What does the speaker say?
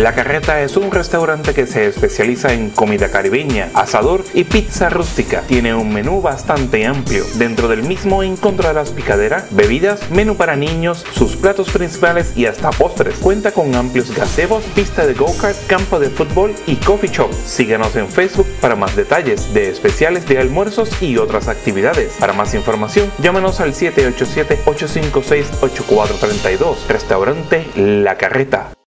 La Carreta es un restaurante que se especializa en comida caribeña, asador y pizza rústica. Tiene un menú bastante amplio. Dentro del mismo encontrarás picadera, bebidas, menú para niños, sus platos principales y hasta postres. Cuenta con amplios gazebos, pista de go-kart, campo de fútbol y coffee shop. Síguenos en Facebook para más detalles de especiales de almuerzos y otras actividades. Para más información, llámanos al 787-856-8432. Restaurante La Carreta.